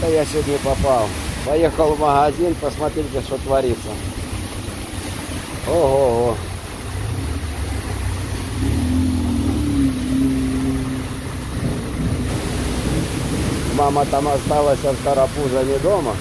это я сегодня попал. Поехал в магазин, посмотрите, что творится. Ого-го. Мама там осталась от карапуза не дома.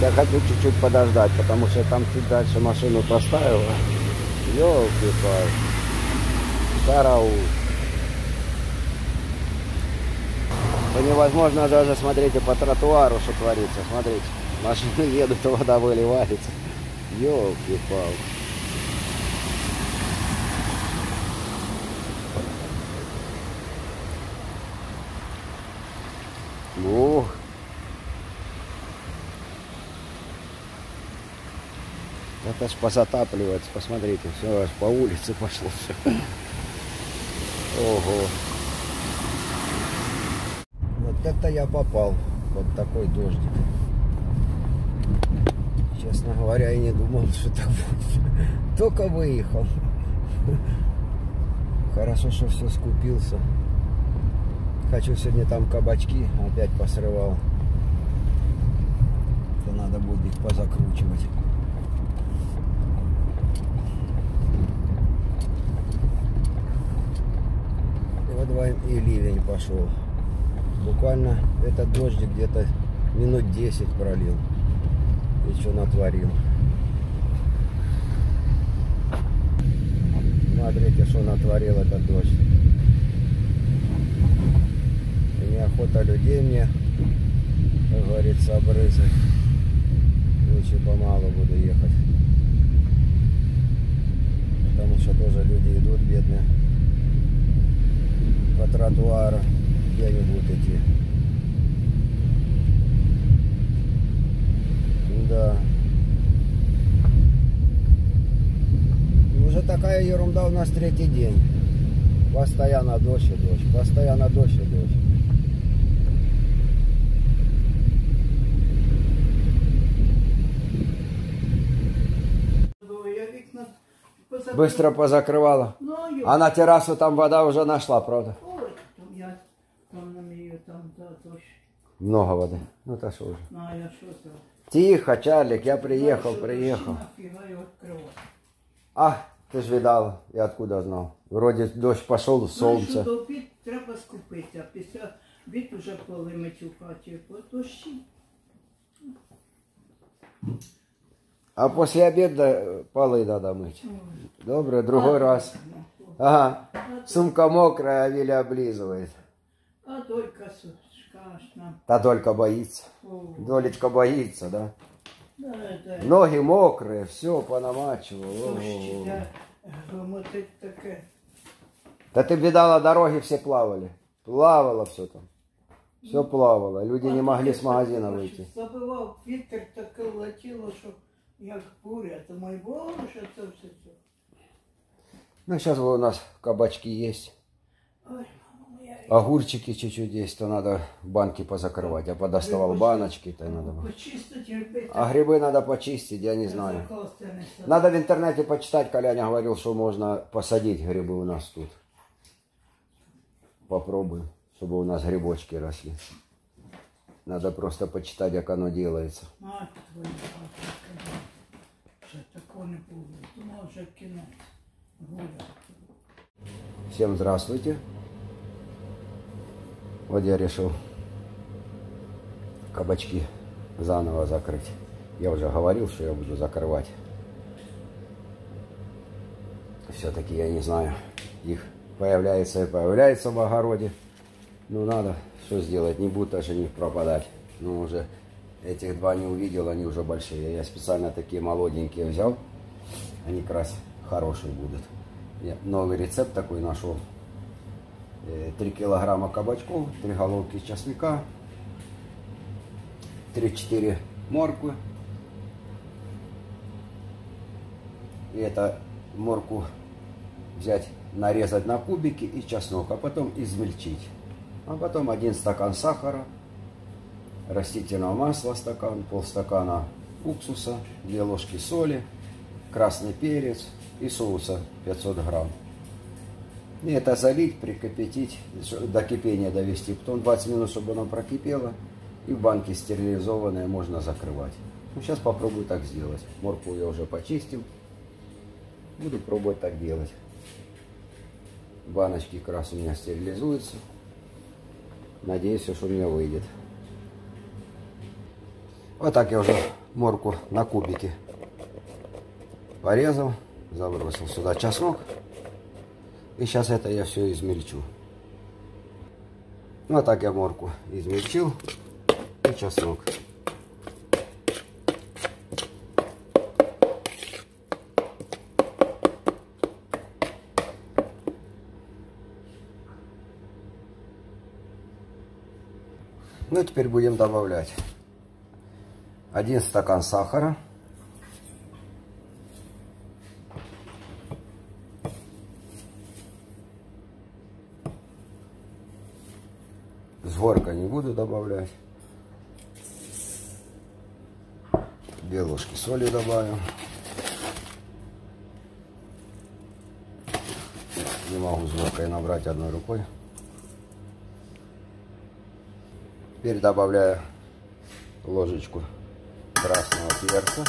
Я хочу чуть-чуть подождать, потому что там чуть дальше машину поставила. Ёлки-палки. Караул. То невозможно даже, смотрите, по тротуару, что творится. Смотрите, машины едут, вода выливается. Ёлки-палки. Ух. Это ж позатапливается, посмотрите, все аж по улице пошло. Ого. Вот это я попал под такой дождик. Честно говоря, я не думал, что так будет. Только выехал. Хорошо, что все скупился. Хочу сегодня там кабачки опять посрывал. Это надо будет их позакручивать. И вот и ливень пошел. Буквально этот дождик где-то минут 10 пролил. И что натворил. Смотрите, что натворил этот дождь. И неохота людей мне, как говорится, обрызать. Лучше помалу буду ехать. Потому что тоже люди идут бедные по тротуару, где они будут идти. Да. Уже такая ерунда у нас третий день. Постоянно дождь и дождь, постоянно дождь и дождь. Быстро позакрывала. А на террасу там вода уже нашла, правда? Ой, там я там на мію, там да, дощ. Много воды. Ну то что уже. Ну, а я що це? Тихо, Чарлик, я приехал, Дальше приехал. дощі Нафіга його відкривати. А, ты ж видал, я откуда знал. Вроде дождь пошел, Знаєш, що солнце. до обід треба скупити, а після обід уже коли мить у хаті, по дощі. А после обеда полы надо мыть. Ой, Добре, другой а, раз. ну, Ага, А, сумка мокрая, а Виля облизывает. а долька скажна. Та только боится. О, Долечка боится, да? да, да. Ноги мокрые, все понамачивал. Дощ Ого. іде, гомотить таке. Да ты видала, дороги все плавали. Плавало все там. Все плавало. Люди не могли с магазина выйти. Забивав вітер, таке летіло, що як буря. Думаю, боже, це все це. Ну, сейчас у нас кабачки есть. Ой, мама моя. Огурчики чуть-чуть есть, то надо банки позакрывать. Я подоставал баночки, то надо. А грибы надо почистить, я не знаю. Надо в интернете почитать, Коляня говорил, что можно посадить грибы у нас тут. Попробуем, чтобы у нас грибочки росли. Надо просто почитать, как оно делается. Мать твою хату. Ще такого не було. Думав, вже кінець. Голя. Всем здравствуйте. Вот я решил кабачки заново закрыть. Я уже говорил, что я буду закрывать. Все-таки я не знаю, их появляется и появляется в огороде. Ну надо, что сделать, не будут даже них пропадать. Ну уже этих два не увидел, они уже большие. Я специально такие молоденькие взял. Они как раз хорошие будут. Я новый рецепт такой нашел. 3 килограмма кабачков, 3 головки чеснока, 3-4 морквы. И это морку взять, нарезать на кубики и чеснок, а потом измельчить. А потом один стакан сахара, растительного масла стакан, полстакана уксуса, 2 ложки соли, красный перец и соуса 500 грамм. Это залить, прикипятить, до кипения довести. Потом 20 минут, чтобы оно прокипело. И в банке стерилизованное можно закрывать. Ну, сейчас попробую так сделать. Морку я уже почистил. Буду пробовать так делать. Баночки как раз у меня стерилизуются. Надеюсь, что у меня выйдет. Вот так я уже морку на кубики порезал. Забросил сюда чеснок. И сейчас это я все измельчу. Вот так я морку измельчил и чеснок. Ну, теперь будем добавлять один стакан сахара. С горка не буду добавлять. Две ложки соли добавим. Не могу с горкой набрать одной рукой. Теперь добавляю ложечку красного перца.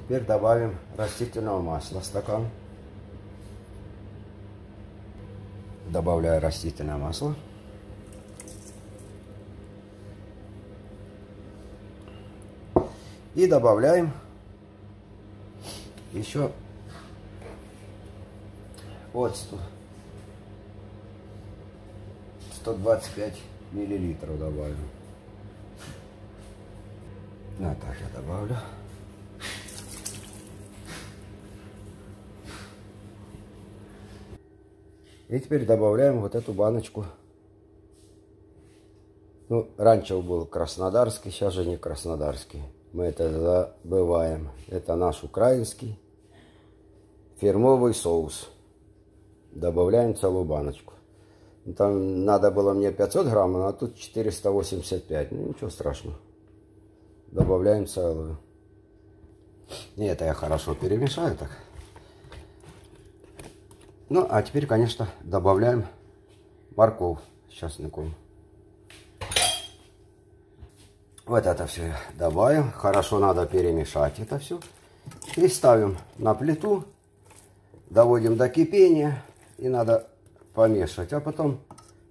Теперь добавим растительного масла стакан. Добавляю растительное масло. И добавляем еще оцту. 125 миллилитров добавлю. На так я добавлю. И теперь добавляем вот эту баночку. Ну, раньше был краснодарский, сейчас же не краснодарский. Мы это забываем. Это наш украинский фирмовый соус. Добавляем целую баночку. Там надо было мне 500 грамм, а тут 485. Ну, ничего страшного. Добавляем целую. И это я хорошо перемешаю так. Ну, а теперь, конечно, добавляем морковь с чесноком. Вот это все добавим. Хорошо надо перемешать это все. И ставим на плиту. Доводим до кипения. И надо помешать. А потом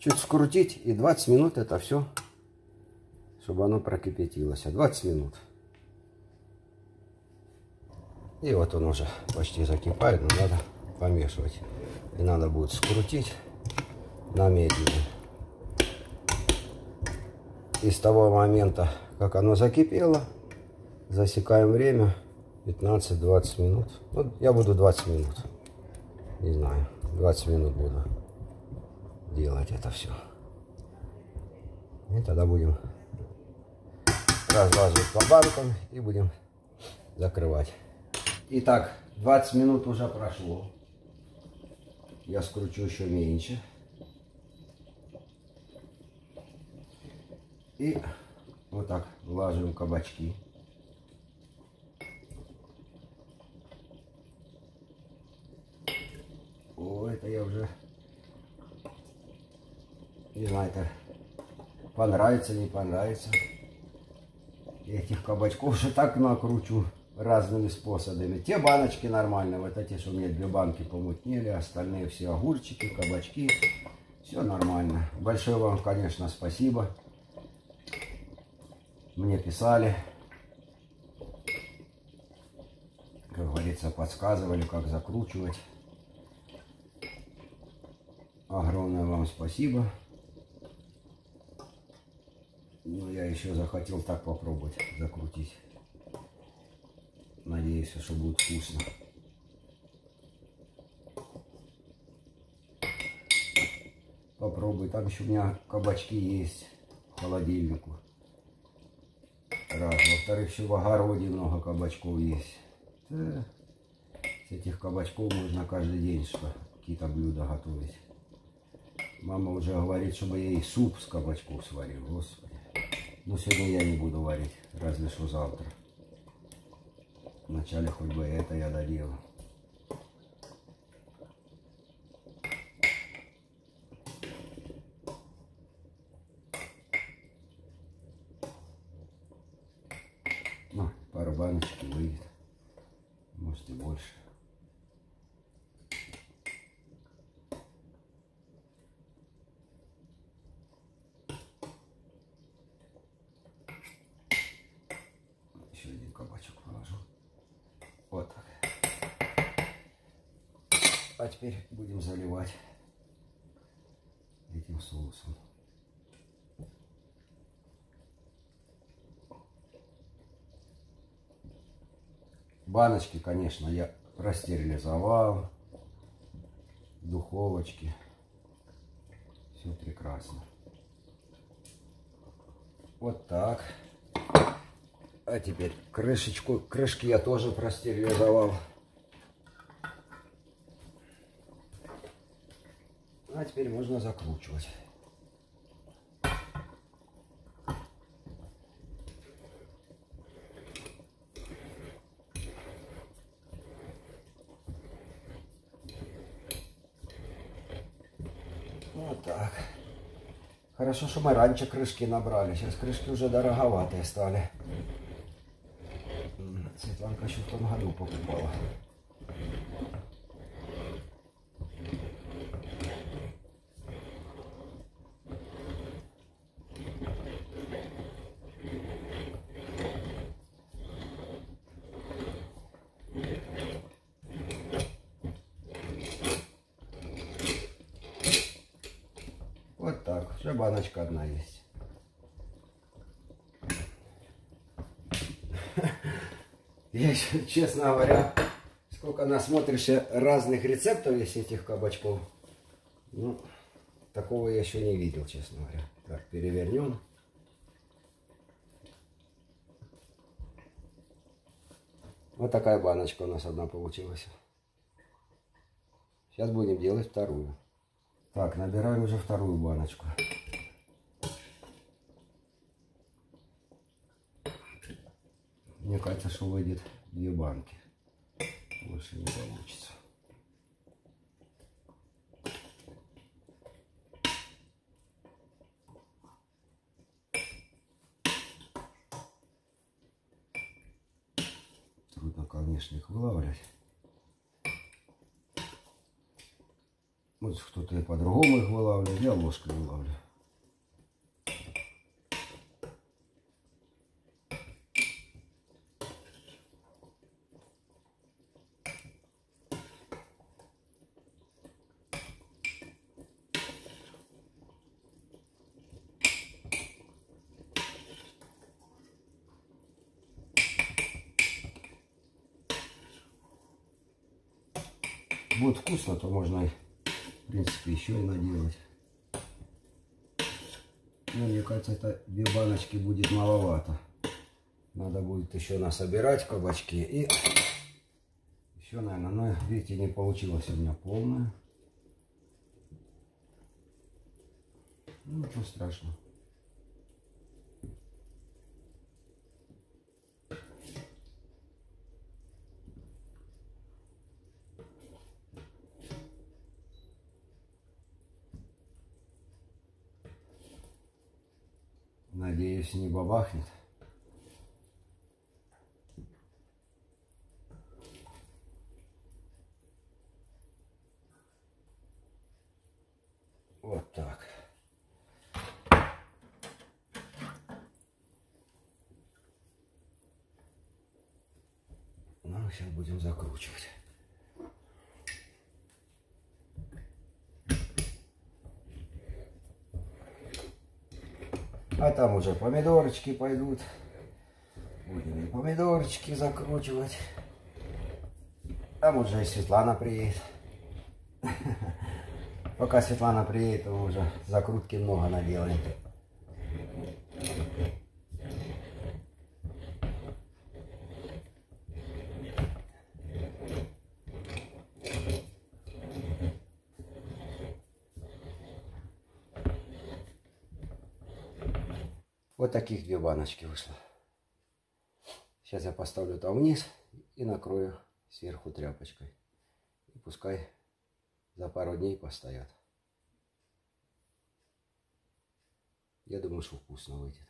чуть скрутить. И 20 минут это все, чтобы оно прокипятилось. 20 минут. И вот он уже почти закипает. Но надо помешивать. И надо будет скрутить на медленный. И с того момента, как оно закипело, засекаем время 15-20 минут. Вот я буду 20 минут. Не знаю, 20 минут буду делать это все. И тогда будем разлаживать по банкам и будем закрывать. Итак, 20 минут уже прошло. Я скручу еще меньше. И вот так влаживаем кабачки. О, это я уже не знаю, это понравится, не понравится. Этих кабачков уже так накручу разными способами. Те баночки нормально, вот эти, что у меня две банки помутнели, остальные все огурчики, кабачки. Все нормально. Большое вам, конечно, спасибо. Мне писали. Как говорится, подсказывали, как закручивать. Огромное вам спасибо. Но я еще захотел так попробовать закрутить. Надеюсь, что будет вкусно. Попробуй. Там еще у меня кабачки есть в холодильнику. Раз. Во-вторых, еще в огороде много кабачков есть. Да. С этих кабачков можно каждый день что какие-то блюда готовить. Мама уже говорит, чтобы я и суп с кабачков сварил. Господи. Но сегодня я не буду варить, разве что завтра. Вначале хоть бы это я доделал. Ну, пару баночек выйдет. Может и больше. Еще один кабачок положу. Вот так. А теперь будем заливать этим соусом. Баночки, конечно, я простерилизовал. Духовочки. Все прекрасно. Вот так. А теперь крышечку, крышки я тоже простерилизовал. А теперь можно закручивать. Вот так. Хорошо, что мы раньше крышки набрали. Сейчас крышки уже дороговатые стали. Светланка еще в том году покупала. Вот так. Уже баночка одна есть. Я честно говоря, сколько насмотришься разных рецептов есть этих кабачков. Ну, такого я еще не видел, честно говоря. Так, перевернем. Вот такая баночка у нас одна получилась. Сейчас будем делать вторую. Так, набираем уже вторую баночку. Мне кажется, что выйдет две банки. Больше не получится. Трудно, конечно, их вылавливать. Вот кто-то и по-другому их вылавливает, я ложкой вылавливаю. Будет вкусно, то можно в принципе, еще и наделать. Но мне кажется, это две баночки будет маловато. Надо будет еще насобирать кабачки и еще, наверное, но видите, не получилось у меня полное. Ну, ничего страшного. Надеюсь, не бабахнет. Вот так. Ну, сейчас будем закручивать. А там уже помидорочки пойдут. Будем и помидорчики закручивать. Там уже и Светлана приедет. Пока Светлана приедет, уже закрутки много наделаем. Вот таких две баночки вышло. Сейчас я поставлю там вниз и накрою сверху тряпочкой. И пускай за пару дней постоят. Я думаю, что вкусно выйдет.